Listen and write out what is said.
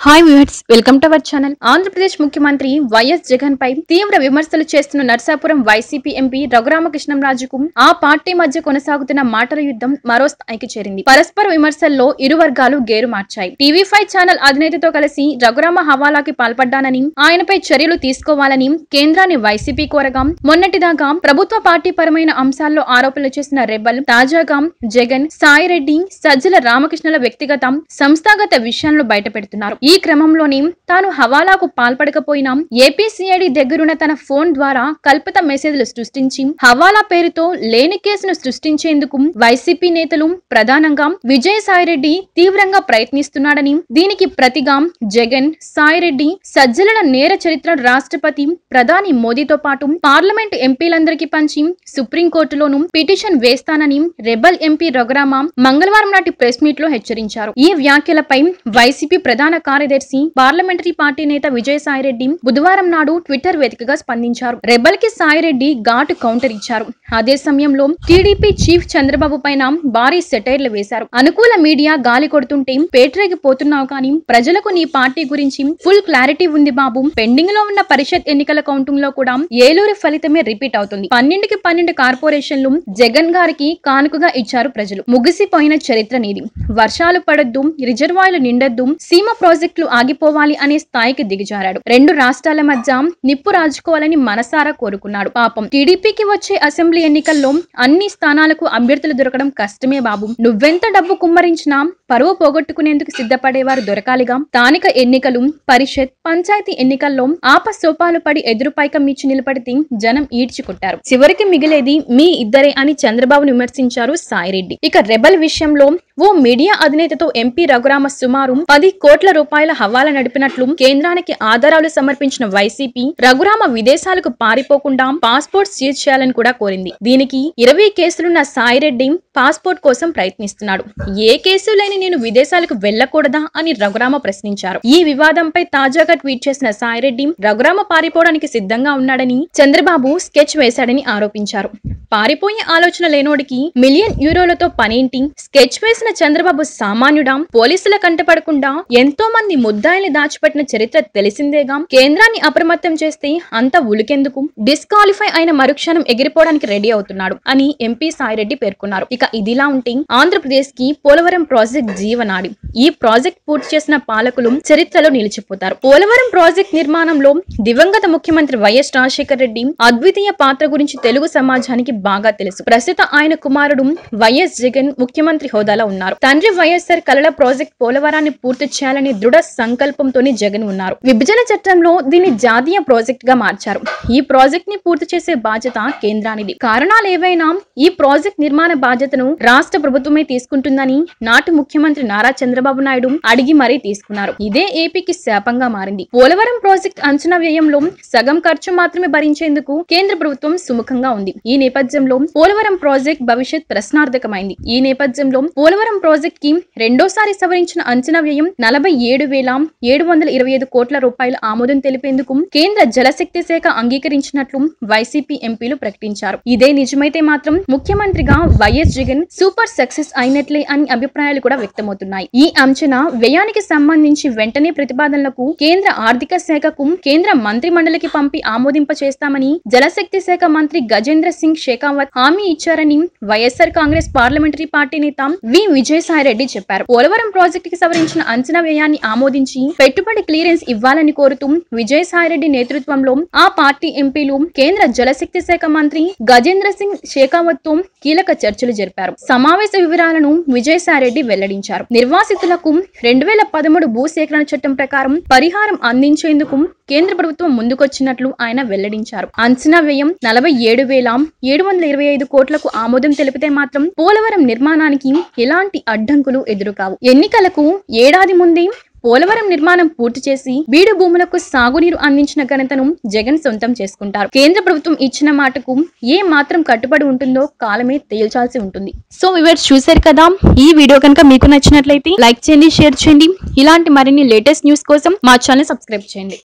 Hi viewers welcome to our channel Andhra Pradesh ముఖ్యమంత్రి YS Jagan పై తీవ్ర విమర్శలు చేస్తున్న నర్సాపురం వైసీపీ ఎంపీ రఘురామకృష్ణంరాజుకు ఆ పార్టీ మధ్య కొనసాగుతున్న మాటల యుద్ధం మరో స్థాయికి చేరింది. పరస్పర విమర్శల్లో ఇరు వర్గాలు గేరు మార్చాయి. టీవీ ఫైవ్ ఛానల్ అధినేతతో కలిసి రఘురామ హవాలాకి పాల్పడ్డానని ఆయనపై చర్యలు తీసుకోవాలని కేంద్రాన్ని వైసీపీ కోరగా మొన్నటిదాకా ప్రభుత్వ పార్టీ పరమైన అంశాల్లో ఆరోపణలు చేసిన రెబల్ తాజాగా జగన్ సాయిరెడ్డి సజ్జల రామకృష్ణల వ్యక్తిగత సంస్థాగత విషయాలను బయటపెడుతున్నారు. ఈ క్రమంలోనే తాను హవాలాకు పాల్పడకపోయినా ఏపీసీఐడి దగ్గరున్న తన ఫోన్ ద్వారా కల్పిత మెసేజ్లు సృష్టించి హవాలా పేరుతో లేని కేసును సృష్టించేందుకు వైసీపీ నేతలు ప్రధానంగా విజయసాయిరెడ్డి తీవ్రంగా ప్రయత్నిస్తున్నాడని దీనికి ప్రతిగా జగన్ సాయిరెడ్డి సజ్జలన నేర చరిత్ర రాష్ట్రపతి ప్రధాని మోదీతో పాటు పార్లమెంట్ ఎంపీలందరికీ పంచి సుప్రీంకోర్టులోనూ పిటిషన్ వేస్తానని రెబల్ ఎంపీ రఘురామ మంగళవారం నాటి ప్రెస్ మీట్లో హెచ్చరించారు. ఈ వ్యాఖ్యలపై వైసీపీ ప్రధాన కార్యదర్శి పార్లమెంటరీ పార్టీ నేత విజయసాయిరెడ్డి బుధవారం నాడు ట్విట్టర్ వేదికగా స్పందించారు. రెబల్కి సాయిరెడ్డి ఘాటు కౌంటర్ ఇచ్చారు. అదే సమయంలో టీడీపీ చీఫ్ చంద్రబాబు పైన భారీ సెటైర్లు వేశారు. అనుకూల మీడియా గాలి కొడుతుంటే పేటరేగిపోతున్నావు కానీ ప్రజలకు నీ పార్టీ గురించి ఫుల్ క్లారిటీ ఉంది బాబు. పెండింగ్లో ఉన్న పరిషత్ ఎన్నికల కౌంటింగ్లో కూడా ఏలూరు ఫలితమే రిపీట్ అవుతుంది. పన్నెండుకి పన్నెండు కార్పొరేషన్లు జగన్ గారికి కానుకగా ఇచ్చారు ప్రజలు. ముగిసిపోయిన చరిత్ర నీది. వర్షాలు పడొద్దు రిజర్వాయర్లు నిండొద్దు సీమ ప్రాజెక్టులు ఆగిపోవాలి అనే స్థాయికి దిగజారాడు. రెండు రాష్ట్రాల మధ్య నిప్పు రాజుకోవాలని మనసారా కోరుకున్నాడు. పాపం టీడీపీకి వచ్చే అసెంబ్లీ ఎన్నికల్లో అన్ని స్థానాలకు అభ్యర్థులు దొరకడం కష్టమే బాబు. నువ్వెంత డబ్బు కుమ్మరించినా పరువు పోగొట్టుకునేందుకు సిద్ధపడేవారు దొరకాలిగా. స్థానిక ఎన్నికలు పరిషత్ పంచాయతీ ఎన్నికల్లో ఆపసోపాలు పడి ఎదురుపైకం ఇచ్చి నిలబడితే జనం ఈడ్చుకుంటారు చివరికి మిగిలేది మీ ఇద్దరే అని చంద్రబాబు విమర్శించారు సాయిరెడ్డి. ఇక రెబల్ విషయంలో ఓ మీడియా అధినేతతో ఎంపీ రఘురామ సుమారు పది కోట్ల రూపాయల హవాలా నడిపినట్లు కేంద్రానికి ఆధారాలు సమర్పించిన వైసీపీ రఘురామ విదేశాలకు పారిపోకుండా పాస్పోర్ట్ సీజ్ చేయాలని కూడా కోరింది. దీనికి ఇరవై కేసులున్న సాయిరెడ్డి పాస్పోర్ట్ కోసం ప్రయత్నిస్తున్నాడు. ఏ కేసు లేని నేను విదేశాలకు వెళ్ళకూడదా అని రఘురామ ప్రశ్నించారు. ఈ వివాదంపై తాజాగా ట్వీట్ చేసిన సాయిరెడ్డి రఘురామ పారిపోవడానికి సిద్ధంగా ఉన్నాడని చంద్రబాబు స్కెచ్ వేశాడని ఆరోపించారు. పారిపోయే ఆలోచన లేనోడికి మిలియన్ యూరోలతో పనేంటి? స్కెచ్ వేసిన చంద్రబాబు సామాన్యుడా? పోలీసుల కంటపడకుండా ఎంతో మంది ముద్దాయిల్ని దాచిపెట్టిన చరిత్ర తెలిసిందేగా? కేంద్రాన్ని అప్రమత్తం చేస్తే అంత ఉలికెందుకు? డిస్క్వాలిఫై అయిన మరుక్షణం ఎగిరిపోవడానికి రెడీ అవుతున్నాడు అని ఎంపీ సాయిరెడ్డి పేర్కొన్నారు. ఇక ఇదిలా ఉంటే ఆంధ్రప్రదేశ్కి పోలవరం ప్రాజెక్ట్ జీవనాడి. ఈ ప్రాజెక్ట్ పూర్తి చేసిన పాలకులు చరిత్రలో నిలిచిపోతారు. పోలవరం ప్రాజెక్ట్ నిర్మాణంలో దివంగత ముఖ్యమంత్రి వైఎస్ రాజశేఖర రెడ్డి అద్వితీయ పాత్ర గురించి తెలుగు సమాజానికి బాగా తెలుసు. ప్రస్తుత ఆయన కుమారుడు వైఎస్ జగన్ ముఖ్యమంత్రి హోదాలో ఉన్నారు. తండ్రి వైఎస్ఆర్ కలల ప్రాజెక్ట్ పోలవరాన్ని పూర్తి చేయాలనే దృఢ సంకల్పంతోనే జగన్ ఉన్నారు. విభజన చట్టంలో దీన్ని జాతీయ ప్రాజెక్ట్గా మార్చారు. ఈ ప్రాజెక్ట్ని పూర్తి చేసే బాధ్యత కేంద్రానిది. కారణాలు ఏవైనా ఈ ప్రాజెక్ట్ నిర్మాణ బాధ్యతను రాష్ట్ర ప్రభుత్వమే తీసుకుంటుందని నాటి ముఖ్యమంత్రి నారా చంద్రబాబు నాయుడు అడిగి మరీ తీసుకున్నారు. ఇదే ఏపీకి శాపంగా మారింది. పోలవరం ప్రాజెక్ట్ అంచనా వ్యయంలో సగం ఖర్చు మాత్రమే భరించేందుకు కేంద్ర ప్రభుత్వం సుముఖంగా ఉంది. ఈ నేపథ్యంలో పోలవరం ప్రాజెక్ట్ భవిష్యత్ ప్రశ్నార్థకమైంది. ఈ నేపథ్యంలో పోలవరం ప్రాజెక్ట్కి రెండోసారి సవరించిన అంచనా వ్యయం నలభై ఏడు వేల ఏడు వందల ఇరవై ఐదు కోట్ల రూపాయల ఆమోదం తెలిపేందుకు కేంద్ర జలశక్తి శాఖ అంగీకరించినట్లు వైసీపీ ఎంపీలు ప్రకటించారు. ఇదే నిజమైతే మాత్రం ముఖ్యమంత్రిగా Y S Jagan super success అయినట్లే అని అభిప్రాయాలు కూడా వ్యక్తమవుతున్నాయి. ఈ అంచనా వ్యయానికి సంబంధించి వెంటనే ప్రతిపాదనలకు కేంద్ర ఆర్థిక శాఖకు కేంద్ర మంత్రి మండలికి పంపి ఆమోదింప చేస్తామని జలశక్తి శాఖ మంత్రి గజేంద్ర సింగ్ షేకావత్ హామీ ఇచ్చారని వైఎస్ఆర్ కాంగ్రెస్ పార్లమెంటరీ పార్టీ నేత వి విజయసాయిరెడ్డి చెప్పారు. పోలవరం ప్రాజెక్టుకి సవరించిన అంచనా వ్యయాన్ని ఆమోదించి పెట్టుబడి క్లియరెన్స్ ఇవ్వాలని కోరుతూ విజయసాయిరెడ్డి నేతృత్వంలో ఆ పార్టీ ఎంపీలు కేంద్ర జలశక్తి శాఖ మంత్రి గజేంద్ర సింగ్ షేకావత్ కీలక చర్చలు జరిపారు. సమావేశ వివరాలను విజయసాయిరెడ్డి వెల్లడించారు. నిర్వాసితులకు రెండు వేల పదమూడు భూసేకరణ చట్టం ప్రకారం పరిహారం అందించేందుకు కేంద్ర ప్రభుత్వం ముందుకొచ్చినట్లు ఆయన వెల్లడించారు. అంచనా వ్యయం నలభై ఏడు వేల ఏడు వందల ఇరవై ఐదు కోట్లకు ఆమోదం తెలిపితే మాత్రం పోలవరం నిర్మాణానికి ఎలాంటి అడ్డంకులు ఎదురుకావు. ఎన్నికలకు ఏడాది ముందే పోలవరం నిర్మాణం పూర్తి చేసి బీడు భూములకు సాగునీరు అందించిన ఘనతను జగన్ సొంతం చేసుకుంటారు. కేంద్ర ప్రభుత్వం ఇచ్చిన మాటకు ఏ మాత్రం కట్టుబడి ఉంటుందో కాలమే తేల్చాల్సి ఉంటుంది. సో వివర్స్ చూశారు కదా? ఈ వీడియో కనుక మీకు నచ్చినట్లయితే లైక్ చేయండి షేర్ చేయండి. ఇలాంటి మరిన్ని లేటెస్ట్ న్యూస్ కోసం మా ఛానల్ సబ్స్క్రైబ్ చేయండి.